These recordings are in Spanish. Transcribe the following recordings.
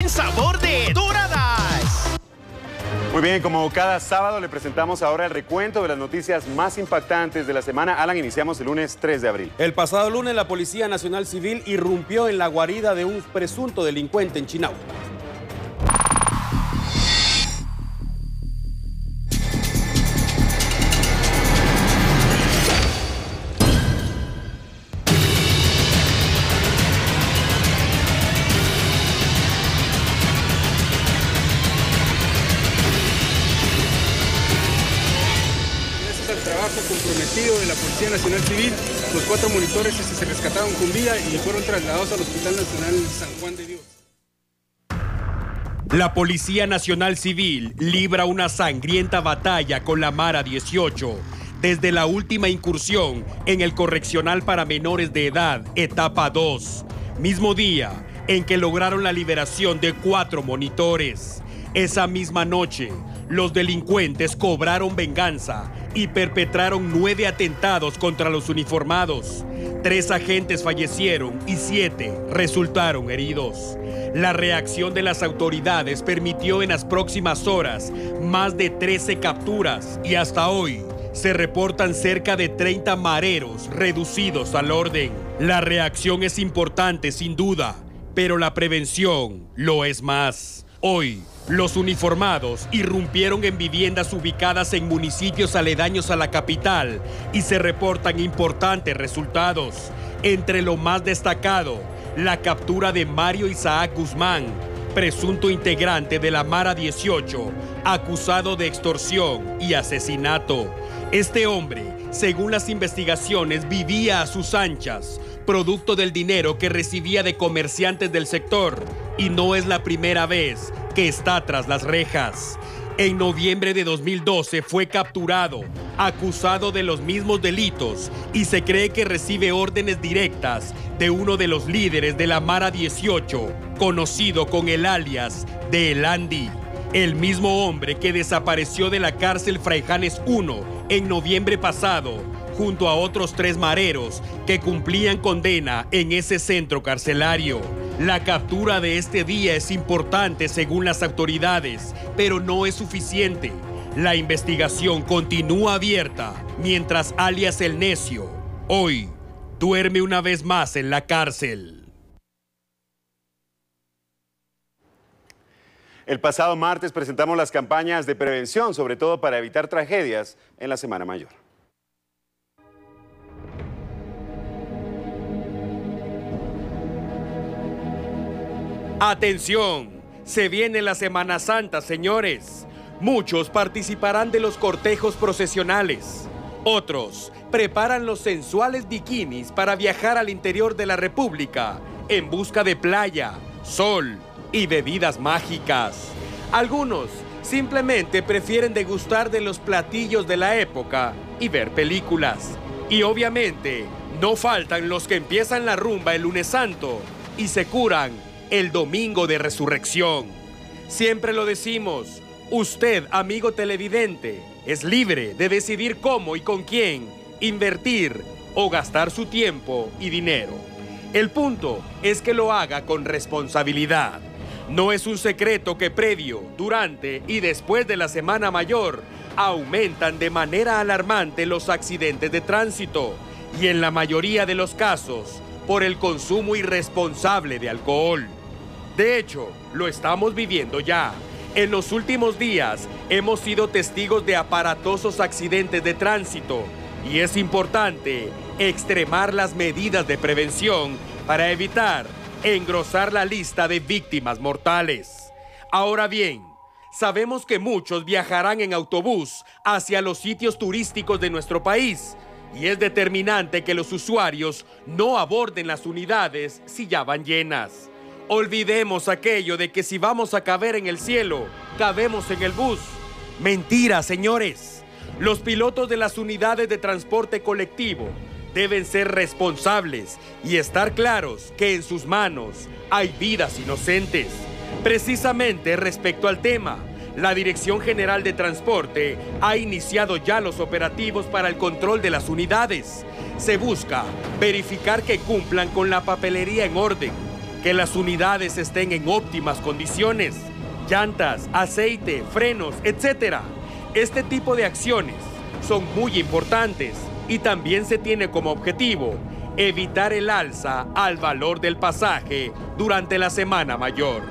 en sabor de Doradas. Muy bien, como cada sábado le presentamos ahora el recuento de las noticias más impactantes de la semana. Alan, iniciamos el lunes 3 de abril. El pasado lunes la Policía Nacional Civil irrumpió en la guarida de un presunto delincuente en Chinau. Comprometido de la Policía Nacional Civil, los cuatro monitores se rescataron con vida y fueron trasladados al Hospital Nacional San Juan de Dios. La Policía Nacional Civil libra una sangrienta batalla con la Mara 18 desde la última incursión en el correccional para menores de edad, etapa 2, mismo día en que lograron la liberación de cuatro monitores. Esa misma noche, los delincuentes cobraron venganza y perpetraron nueve atentados contra los uniformados. Tres agentes fallecieron y siete resultaron heridos. La reacción de las autoridades permitió en las próximas horas más de 13 capturas y hasta hoy se reportan cerca de 30 mareros reducidos al orden. La reacción es importante sin duda, pero la prevención lo es más. Hoy, los uniformados irrumpieron en viviendas ubicadas en municipios aledaños a la capital y se reportan importantes resultados. Entre lo más destacado, la captura de Mario Isaac Guzmán, presunto integrante de la Mara 18, acusado de extorsión y asesinato. Este hombre, según las investigaciones, vivía a sus anchas, producto del dinero que recibía de comerciantes del sector, y no es la primera vez que está tras las rejas. En noviembre de 2012 fue capturado, acusado de los mismos delitos y se cree que recibe órdenes directas de uno de los líderes de la Mara 18, conocido con el alias de El Andy, el mismo hombre que desapareció de la cárcel Fraijanes 1 en noviembre pasado, junto a otros tres mareros que cumplían condena en ese centro carcelario. La captura de este día es importante según las autoridades, pero no es suficiente. La investigación continúa abierta mientras alias el necio hoy duerme una vez más en la cárcel. El pasado martes presentamos las campañas de prevención, sobre todo para evitar tragedias en la Semana Mayor. Atención, se viene la Semana Santa, señores. Muchos participarán de los cortejos procesionales. Otros preparan los sensuales bikinis para viajar al interior de la República en busca de playa, sol y bebidas mágicas. Algunos simplemente prefieren degustar de los platillos de la época y ver películas. Y obviamente no faltan los que empiezan la rumba el lunes santo y se curan el domingo de resurrección. Siempre lo decimos, usted, amigo televidente, es libre de decidir cómo y con quién invertir o gastar su tiempo y dinero. El punto es que lo haga con responsabilidad. No es un secreto que previo, durante y después de la Semana Mayor aumentan de manera alarmante los accidentes de tránsito y en la mayoría de los casos por el consumo irresponsable de alcohol. De hecho, lo estamos viviendo ya. En los últimos días hemos sido testigos de aparatosos accidentes de tránsito y es importante extremar las medidas de prevención para evitar engrosar la lista de víctimas mortales. Ahora bien, sabemos que muchos viajarán en autobús hacia los sitios turísticos de nuestro país y es determinante que los usuarios no aborden las unidades si ya van llenas. Olvidemos aquello de que si vamos a caber en el cielo, cabemos en el bus. Mentira, señores. Los pilotos de las unidades de transporte colectivo deben ser responsables y estar claros que en sus manos hay vidas inocentes. Precisamente respecto al tema, la Dirección General de Transporte ha iniciado ya los operativos para el control de las unidades. Se busca verificar que cumplan con la papelería en orden, que las unidades estén en óptimas condiciones, llantas, aceite, frenos, etc. Este tipo de acciones son muy importantes y también se tiene como objetivo evitar el alza al valor del pasaje durante la Semana Mayor.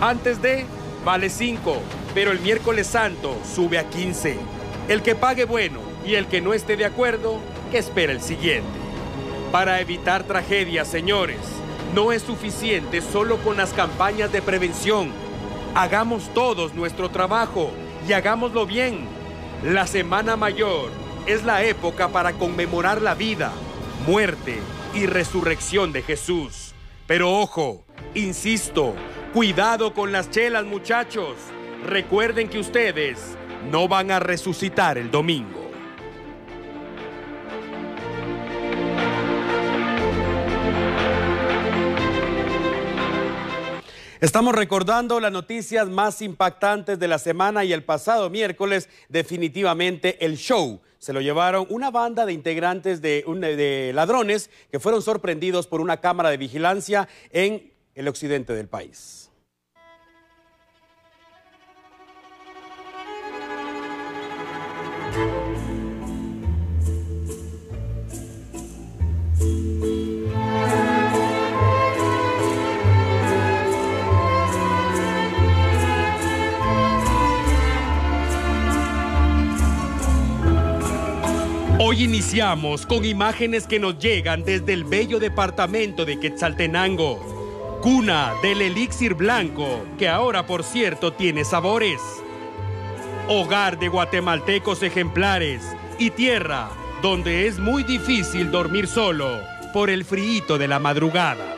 Antes de, vale 5, pero el miércoles santo sube a 15. El que pague bueno y el que no esté de acuerdo, que espera el siguiente. Para evitar tragedias, señores, no es suficiente solo con las campañas de prevención. Hagamos todos nuestro trabajo y hagámoslo bien. La Semana Mayor es la época para conmemorar la vida, muerte y resurrección de Jesús. Pero ojo, insisto, cuidado con las chelas muchachos. Recuerden que ustedes no van a resucitar el domingo. Estamos recordando las noticias más impactantes de la semana y el pasado miércoles definitivamente el show. Se lo llevaron una banda de integrantes de, de ladrones que fueron sorprendidos por una cámara de vigilancia en el occidente del país. Hoy iniciamos con imágenes que nos llegan desde el bello departamento de Quetzaltenango, cuna del elixir blanco, que ahora por cierto tiene sabores, hogar de guatemaltecos ejemplares y tierra donde es muy difícil dormir solo por el frío de la madrugada.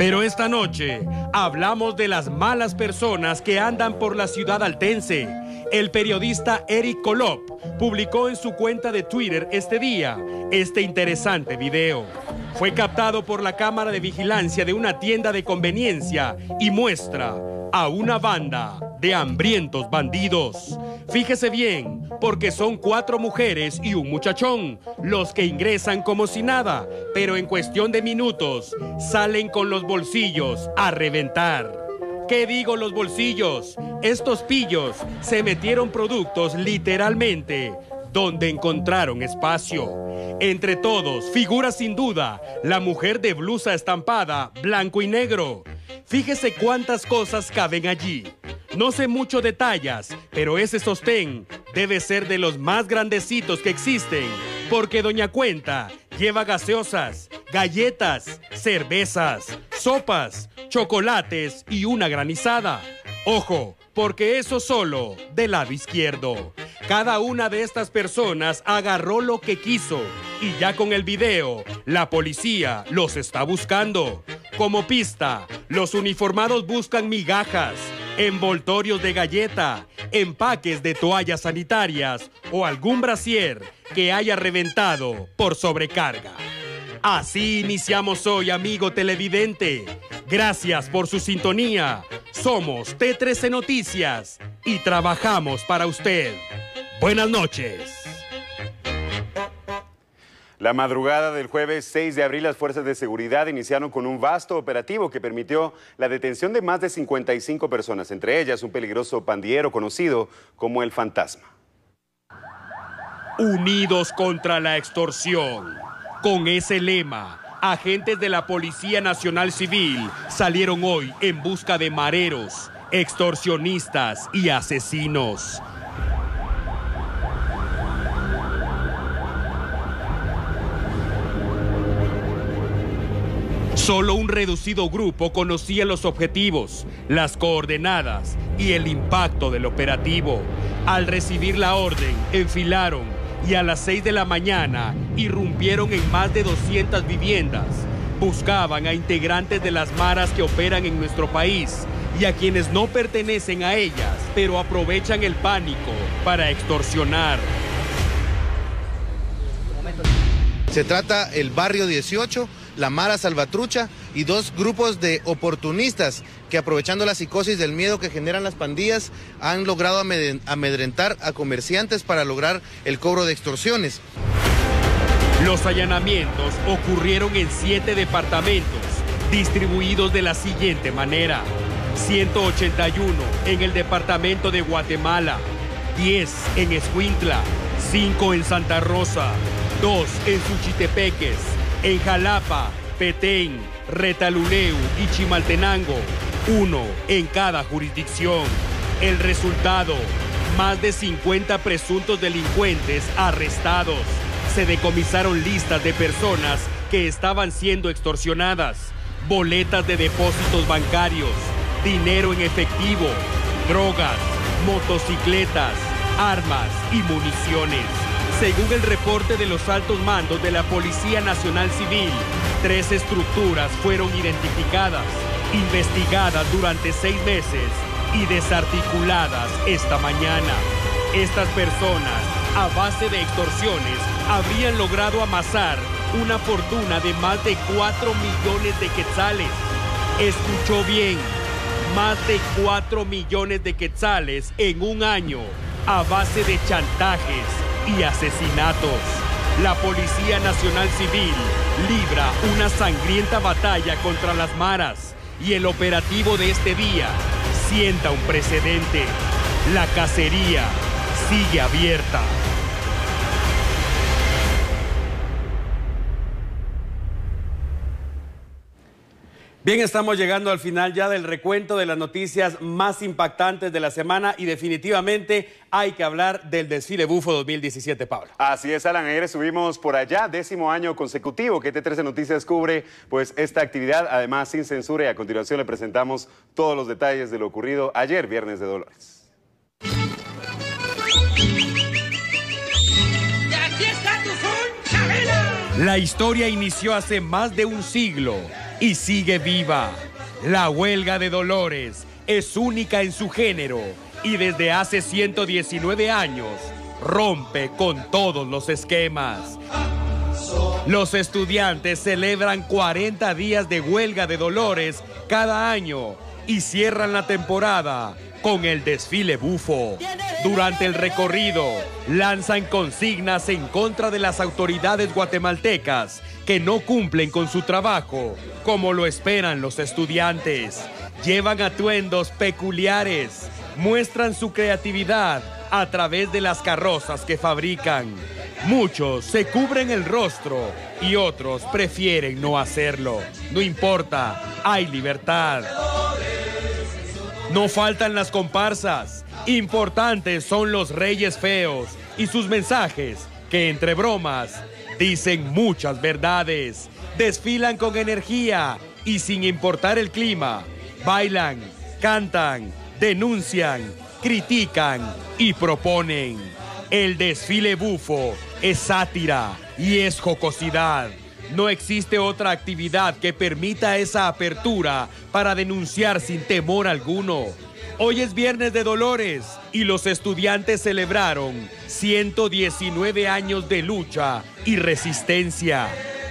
Pero esta noche hablamos de las malas personas que andan por la ciudad altense. El periodista Eric Colop publicó en su cuenta de Twitter este día este interesante video. Fue captado por la cámara de vigilancia de una tienda de conveniencia y muestra a una banda de hambrientos bandidos. Fíjese bien, porque son cuatro mujeres y un muchachón los que ingresan como si nada, pero en cuestión de minutos salen con los bolsillos a reventar. ¿Qué digo los bolsillos? Estos pillos se metieron productos literalmente donde encontraron espacio. Entre todos, figura sin duda la mujer de blusa estampada, blanco y negro. Fíjese cuántas cosas caben allí. No sé mucho detalles, pero ese sostén debe ser de los más grandecitos que existen, porque Doña Cuenta lleva gaseosas, galletas, cervezas, sopas, chocolates y una granizada. Ojo, porque eso solo del lado izquierdo. Cada una de estas personas agarró lo que quiso y ya con el video, la policía los está buscando. Como pista, los uniformados buscan migajas, envoltorios de galleta, empaques de toallas sanitarias o algún brasier que haya reventado por sobrecarga. Así iniciamos hoy, amigo televidente. Gracias por su sintonía. Somos T13 Noticias y trabajamos para usted. Buenas noches. La madrugada del jueves 6 de abril, las fuerzas de seguridad iniciaron con un vasto operativo que permitió la detención de más de 55 personas, entre ellas un peligroso pandillero conocido como el Fantasma. Unidos contra la extorsión. Con ese lema, agentes de la Policía Nacional Civil salieron hoy en busca de mareros, extorsionistas y asesinos. Solo un reducido grupo conocía los objetivos, las coordenadas y el impacto del operativo. Al recibir la orden, enfilaron y a las 6 de la mañana irrumpieron en más de 200 viviendas. Buscaban a integrantes de las maras que operan en nuestro país y a quienes no pertenecen a ellas, pero aprovechan el pánico para extorsionar. Se trata el barrio 18, la Mara Salvatrucha y dos grupos de oportunistas que aprovechando la psicosis del miedo que generan las pandillas han logrado amedrentar a comerciantes para lograr el cobro de extorsiones. Los allanamientos ocurrieron en siete departamentos, distribuidos de la siguiente manera. 181 en el departamento de Guatemala, 10 en Escuintla, 5 en Santa Rosa, dos en Suchitepeques, en Jalapa, Petén, Retaluleu y Chimaltenango, uno en cada jurisdicción. El resultado, más de 50 presuntos delincuentes arrestados. Se decomisaron listas de personas que estaban siendo extorsionadas, boletas de depósitos bancarios, dinero en efectivo, drogas, motocicletas, armas y municiones. Según el reporte de los altos mandos de la Policía Nacional Civil, tres estructuras fueron identificadas, investigadas durante seis meses y desarticuladas esta mañana. Estas personas, a base de extorsiones, habrían logrado amasar una fortuna de más de 4 millones de quetzales. Escuchó bien, más de 4 millones de quetzales en un año a base de chantajes y asesinatos. La Policía Nacional Civil libra una sangrienta batalla contra las maras y el operativo de este día sienta un precedente. La cacería sigue abierta. Bien, estamos llegando al final ya del recuento de las noticias más impactantes de la semana y definitivamente hay que hablar del desfile Bufo 2017, Pablo. Así es, Alan, ayer subimos por allá, décimo año consecutivo que T13 Noticias cubre pues esta actividad, además sin censura y a continuación le presentamos todos los detalles de lo ocurrido ayer, Viernes de Dolores. La historia inició hace más de un siglo y sigue viva. La huelga de Dolores es única en su género y desde hace 119 años rompe con todos los esquemas. Los estudiantes celebran 40 días de huelga de Dolores cada año y cierran la temporada con el desfile bufo. Durante el recorrido, lanzan consignas en contra de las autoridades guatemaltecas que no cumplen con su trabajo, como lo esperan los estudiantes. Llevan atuendos peculiares, muestran su creatividad a través de las carrozas que fabrican. Muchos se cubren el rostro y otros prefieren no hacerlo. No importa, hay libertad. No faltan las comparsas. Importantes son los reyes feos y sus mensajes que entre bromas dicen muchas verdades. Desfilan con energía y sin importar el clima. Bailan, cantan, denuncian, critican y proponen. El desfile bufo es sátira y es jocosidad. No existe otra actividad que permita esa apertura para denunciar sin temor alguno. Hoy es viernes de Dolores y los estudiantes celebraron 119 años de lucha y resistencia.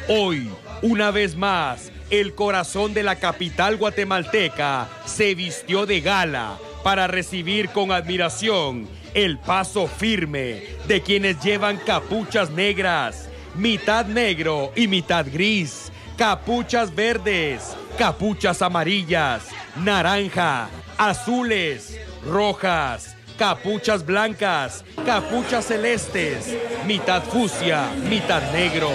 Hoy, una vez más, el corazón de la capital guatemalteca se vistió de gala para recibir con admiración el paso firme de quienes llevan capuchas negras mitad negro y mitad gris, capuchas verdes, capuchas amarillas, naranja, azules, rojas, capuchas blancas, capuchas celestes, mitad fucsia, mitad negro,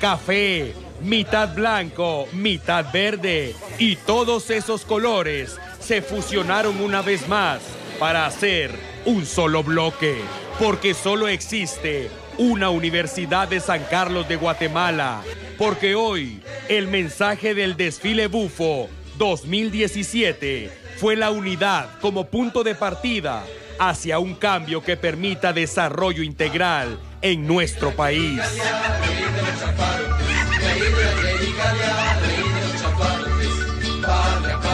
café, mitad blanco, mitad verde y todos esos colores se fusionaron una vez más para hacer un solo bloque, porque solo existe una Universidad de San Carlos de Guatemala, porque hoy el mensaje del desfile bufo 2017 fue la unidad como punto de partida hacia un cambio que permita desarrollo integral en nuestro país.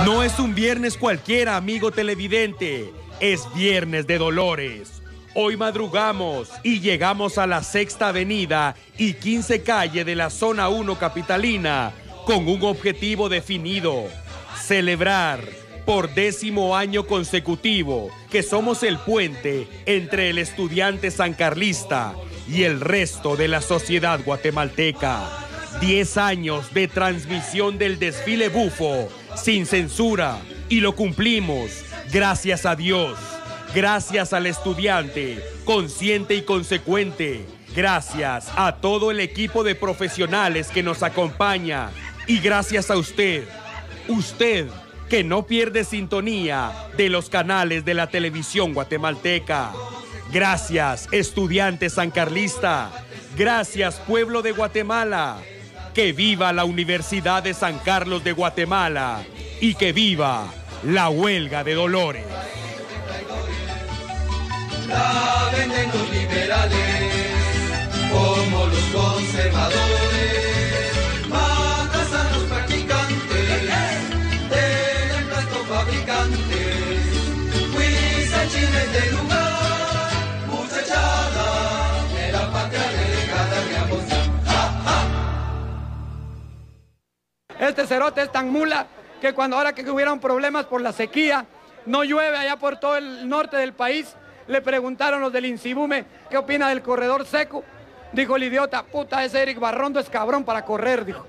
No es un viernes cualquiera, amigo televidente. Es viernes de dolores. Hoy madrugamos y llegamos a la Sexta Avenida y 15 calle de la Zona 1 Capitalina con un objetivo definido. Celebrar por décimo año consecutivo que somos el puente entre el estudiante sancarlista y el resto de la sociedad guatemalteca. Diez años de transmisión del desfile bufo sin censura y lo cumplimos gracias a Dios, gracias al estudiante consciente y consecuente, gracias a todo el equipo de profesionales que nos acompaña y gracias a usted, usted que no pierde sintonía de los canales de la televisión guatemalteca. Gracias, estudiante sancarlista. Gracias, pueblo de Guatemala. Que viva la Universidad de San Carlos de Guatemala y que viva la huelga de Dolores. La venden los liberales como los conservadores. Matas a los practicantes del emplasto fabricantes. Fuiste chiles de lugar, muchachada de la patria de Amozán. ¡Ja, ja! Este cerote es tan mula que cuando ahora que hubieron problemas por la sequía, no llueve allá por todo el norte del país, le preguntaron los del Insibume qué opina del corredor seco. Dijo el idiota, puta, ese Eric Barrondo es cabrón para correr, dijo.